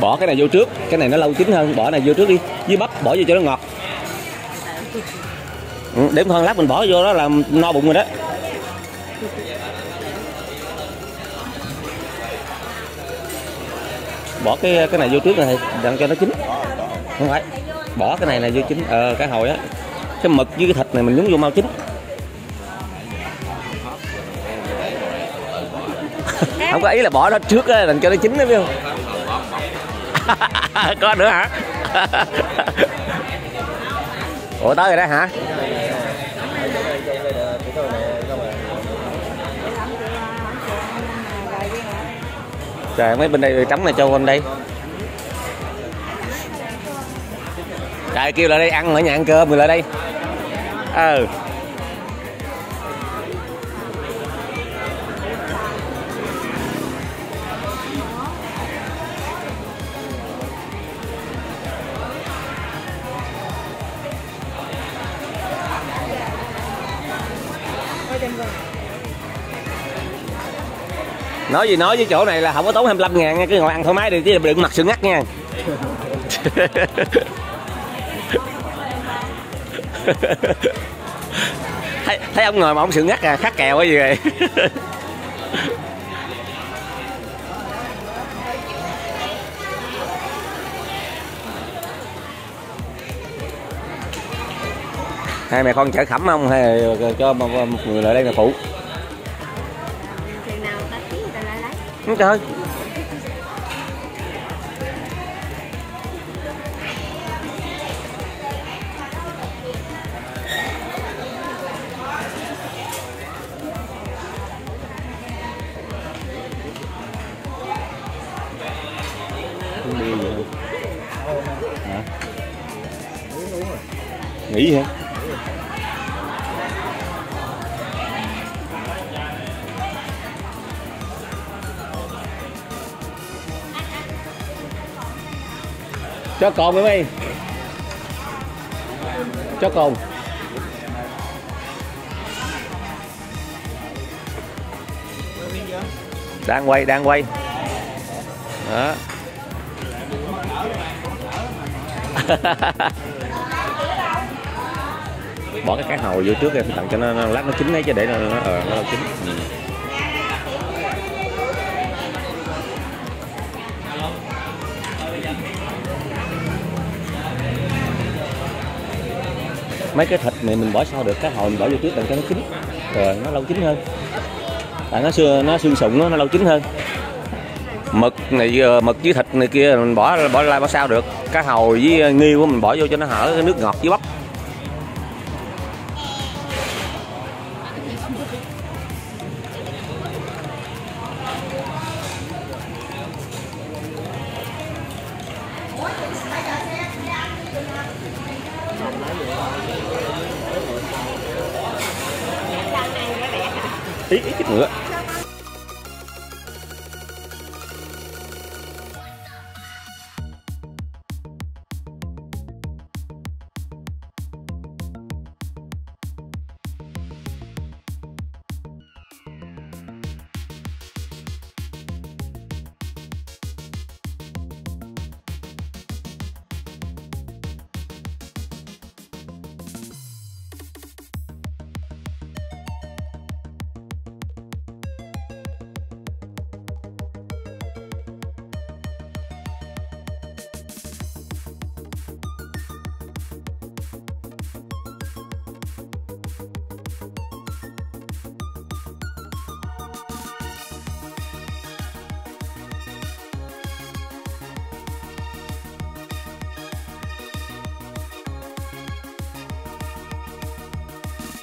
bỏ cái này vô trước. Cái này nó lâu chín hơn. Bỏ này vô trước đi. Với bắp bỏ vô cho nó ngọt. Ừ, để hơn lát mình bỏ vô đó là no bụng rồi đó. Bỏ cái cái này vô trước này đặng cho nó chín. Không phải. Bỏ cái này này vô chín. Ờ cái hồi á. Cái mực với cái thịt này mình nhúng vô mau chín. Không có ý là bỏ nó trước á đặng cho nó chín đó biết không có nữa hả? Ủa tới rồi đó hả? Trời mấy bên đây trống này cho bên đây? Trời kêu lại đây ăn ở nhà ăn cơm rồi lại đây. Ờ nói gì nói với chỗ này là không có tốn 25 ngàn nha cứ ngồi ăn thoải mái đi chứ đừng mặc sự ngắt nha. Thấy, thấy ông ngồi mà ông sự ngắt à khắc kèo cái gì vậy. Hai mẹ con chở khẩm không hay cho một người lại đây là phụ. Lại trời Nghỉ hả? Cho cồn với mày. Cho cồn. Đang quay đang quay. Đó. Bỏ cái cá hồi vô trước em tặng cho nó, nó lát nó chín ấy cho để nó nó, nó, nó chín. Ừ. mấy cái thịt này mình bỏ sau được cá hồi mình bỏ vô trước đặng cho nó chín. Rồi nó lâu chín hơn. Tại nó xưa nó xương sụn nó, nó lâu chín hơn. Mực này ờ, mực với thịt này kia mình bỏ bỏ lại bỏ sao được. Cá hồi với ờ, nghiêu của mình bỏ vô cho nó hở cái nước ngọt với bắp.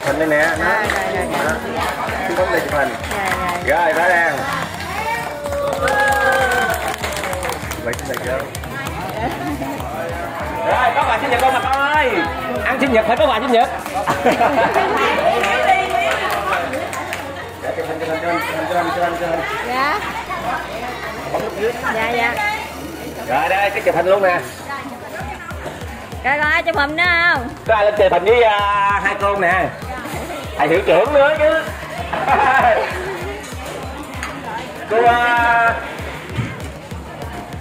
Hình đây nè nó. rồi rồi rồi cái bóng đây chụp hình rồi rõ ràng vậy xin được rồi có quà sinh nhật con con ơi? Ăn sinh nhật phải có quà sinh nhật. Dạ, dạ. Dạ dạ. Rồi đây cái chụp hình luôn nè. Rồi rồi chụp hình nữa không? Có ai lên chụp hình với à, hai cô nè thầy hiệu trưởng nữa chứ. Cô à,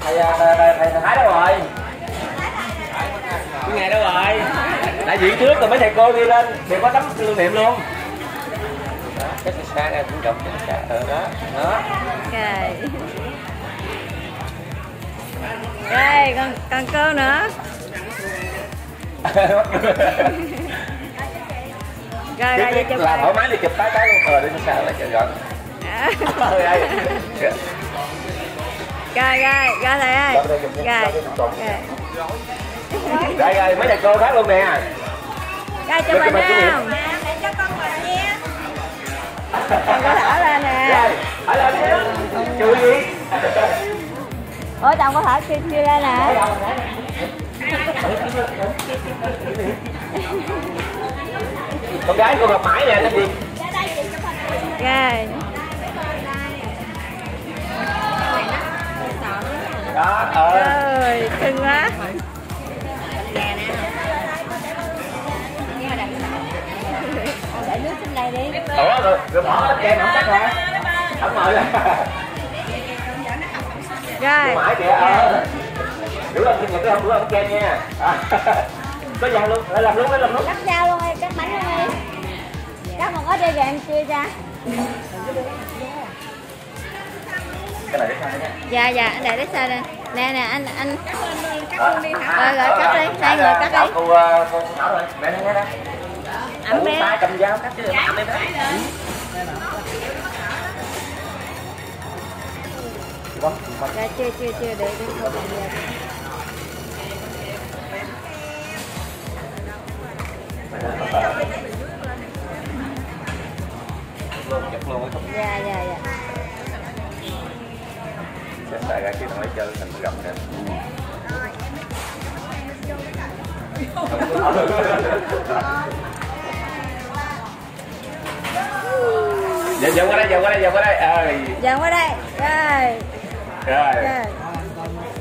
thầy thầy thầy thầy, thái đâu rồi? Cái ngày đâu rồi? Đại diện trước rồi mấy thầy cô đi lên. Thì có tấm lưu niệm luôn. Là xa ra cũng chụp chắc xa ờ đó. Đó. Rồi. Rồi, con con cô nữa. Rồi, rồi, vậy chụp là thoải rồi. mái đi chụp cái cái luôn ờ đi sao lại chờ gần À. Trời ơi. Rồi, rồi, rồi thầy ơi. Rồi. Rồi. rồi rồi mấy thầy cô khác luôn nè Rồi chụp Chụp hình hình kỷ niệm. không? Con có thở lên nè. rồi ở lên chú gì Ủa chồng có thở chưa chưa lên nè. Con gái cô gặp mãi nè cái gì Rồi. đó ờ Ơi, cưng quá. Để nước trên đây đi. ủa rồi, rồi bỏ cái kem không chắc hả không lên Rồi. mãi kìa ờ đủ lên sinh nhật cái không đủ lên kem nha À. có dao luôn lại làm luôn lại làm luôn Cắt dao luôn cắt bánh luôn đi. Cắt một ít đi rồi em chia ra. Dạ dạ, anh để đấy sao đây. Nè nè anh anh cắt luôn đi hả? Rồi rồi cắt đi, hai người cắt đi. cô cô thảo rồi nè nè nè Ẩm bé. tay cầm dao cắt chứ ẩm em đó Dạ chưa chưa chưa để để cô Dạ dạ dạ. sẽ xài ra khi thằng lấy chơi thành gặp nè Dạ, dạ qua đây, dạ qua đây, dạ qua đây. Ơi, Dạ qua đây. Rồi. rồi.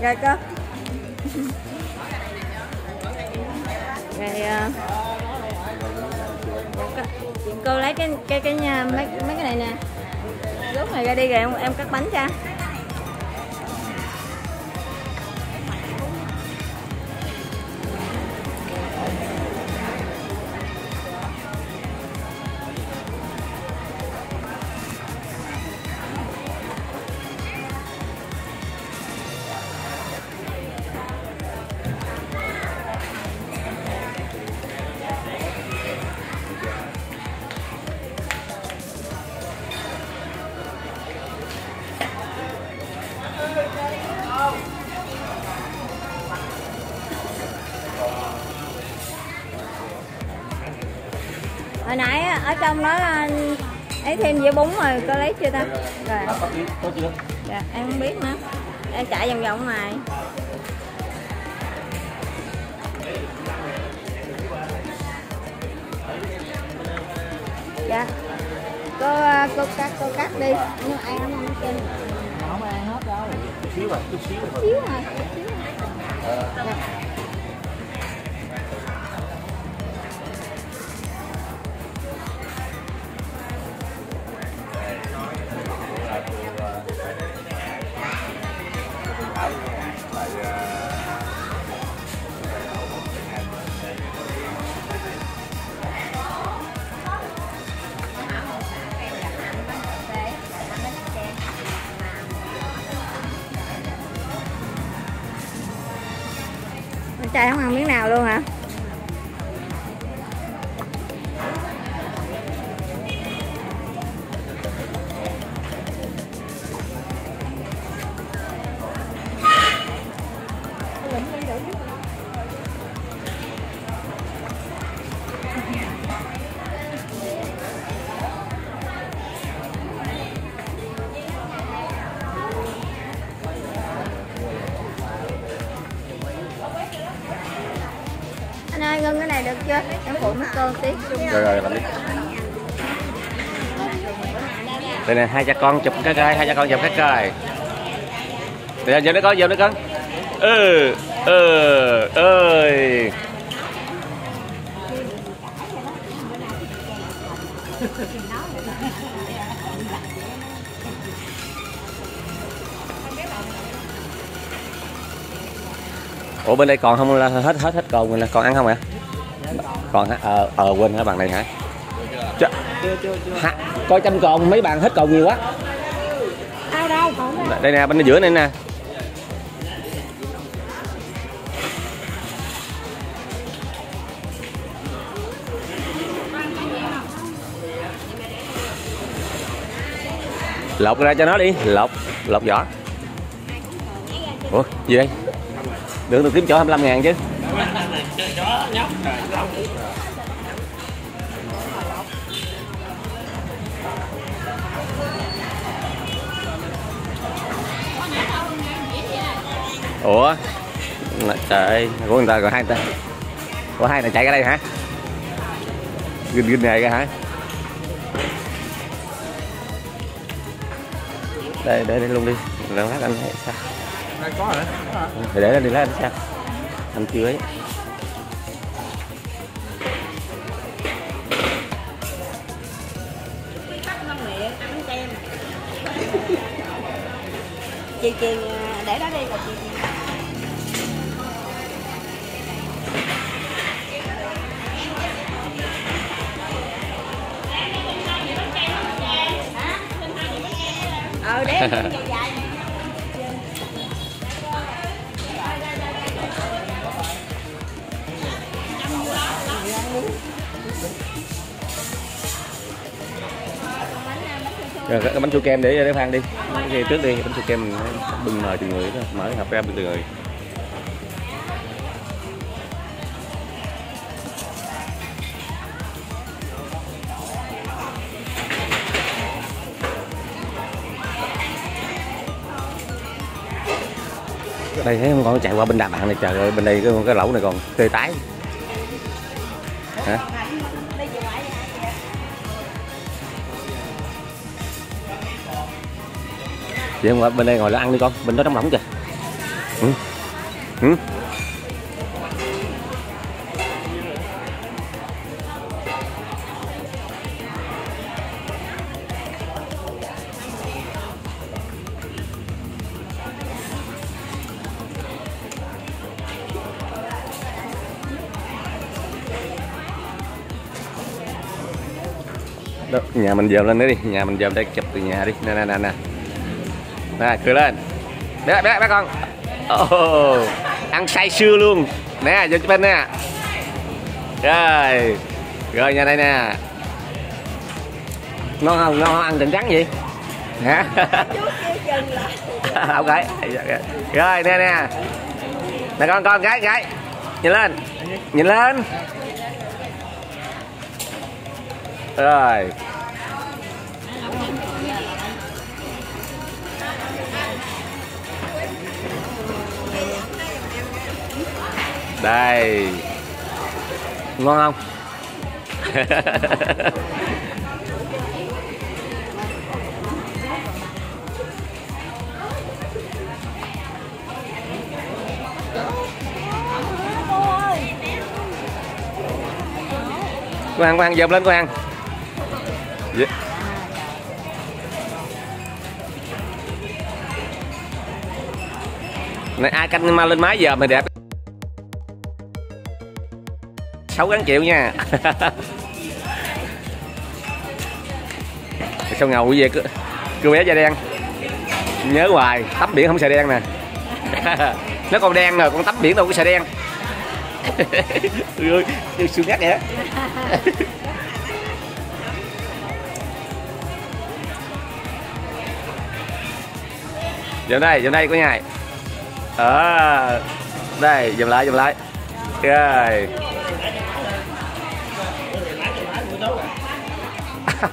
Rồi. Cô. Rồi ờ, cô- lấy cái cái cái nha, mấy mấy cái này nè. Lúc này ra đi rồi em em cắt bánh cho. Trong đó anh ấy thêm dĩa bún rồi, có lấy chưa ta? Rồi. Dạ, em không biết nữa. Em chạy vòng vòng ngoài. Dạ. Cô ờ, cô cắt cô cắt đi. Nhưng ăn không ăn hết đâu Chút xíu mà, chút xíu mà. Xíu rồi, xíu rồi. Dạ. Không ăn miếng nào luôn hả? Rồi rồi, làm đi. Đây nè, hai cha con chụp cái coi, hai cha con chụp cái coi. Để giờ nó con, giờ nó con. Ừ, ừ, ơi. ủa bên đây còn không là hết hết hết còn mình còn ăn không ạ còn hả? Ờ ờ quên hả bằng này hả? Chà, chưa chưa chưa. Hả? coi chăm còn mấy bạn hết còn nhiều quá. Đâu đâu, còn đây nè bên giữa này nè. Lột ra cho nó đi lột lột vỏ. Ủa gì đây? Được được kiếm chỗ 25 ngàn chứ ủa Là- trời ơi của người ta còn hai ta có hai này chạy ra đây hả ginh ginh này ra hả đây để đây luôn đi rồi lát anh thấy sao đây có hả? để anh đi lát anh sao anh chưa ấy Chị Kiền để đó đi rồi chị. Ờ để bánh chua kem để để phan đi. Kia trước đi bánh chua kem mình bưng mời từng người đó mở hộp ra bưng từng người. Đây thấy còn chạy qua bên đà bạn này trời ơi bên đây cái cái lẩu này còn tê tái. Hả vậy không bên đây ngồi là ăn đi con bên đó trống lỏng kìa ừ. Ừ. Đó, nhà mình dòm lên nữa đi nhà mình dòm đây chụp từ nhà đi nè nè nè nè nè cười lên. Bé bé bé con. Oh, ăn say sưa luôn. Nè vô bên nè. Rồi rồi nhà đây nè. Ngon không? Ngon không? Ăn trứng trắng gì? Hả? Ok rồi nè nè. Nè con con gái gái. Nhìn lên. Nhìn lên. Rồi. Đây. Ngon không? Cô ăn cô ăn dòm lên cô ăn yeah. này, ai canh ma lên máy giờ mày đẹp. Sáu gắn triệu nha. Sao ngầu vậy cứ, cứ bé da đen. Nhớ hoài tắm biển không xài đen nè. Nó còn đen rồi con tắm biển đâu có xài đen. Ơi xương ngắt vậy. Dùm đây dùm đây có nhai ờ đây dùm lại dùm lại. Rồi.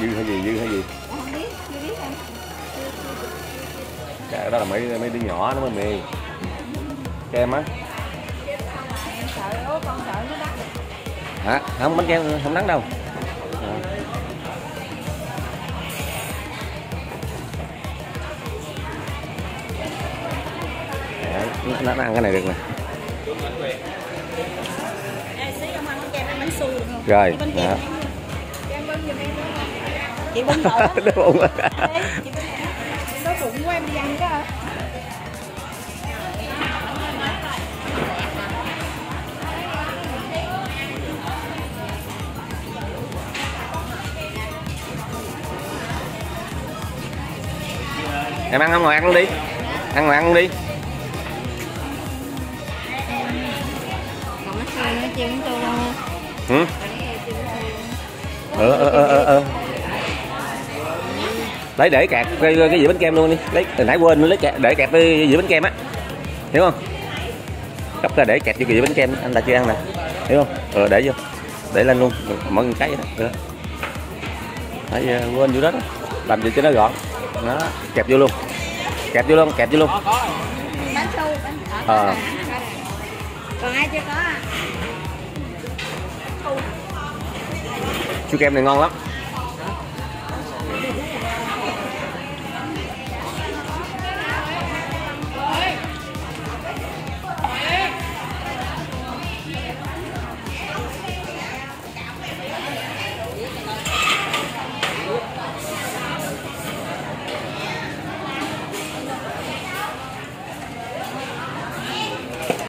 dư hay gì dư hay gì? Cái đó là mấy mấy đứa nhỏ nó mới mì kem á. Hả? Không bánh kem không nắng đâu nó, nó ăn cái này được nè không? rồi đó. bưng chị bún đậu á. Đói bụng của em đi ăn em ăn không ngồi ăn luôn đi ăn ngồi ăn luôn đi chiên tôi ừ ờ ờ ờ ờ ờ. Lấy để kẹp cái cái dĩa bánh kem luôn đi. Lấy từ nãy quên lấy kẹp để kẹp cái dĩa bánh kem á. Hiểu không? Gấp ra để kẹp vô cái dĩa bánh kem anh ta chưa ăn nè. Hiểu không? Ờ để vô. Để lên luôn. Mọi người cái vậy đó. Được phải ờ, quên vô đó, đó. Làm gì cho nó gọn. Đó kẹp vô luôn. Kẹp vô luôn kẹp vô luôn. Bánh su, bánh ở Ờ còn ai chưa có à? chua kem này ngon lắm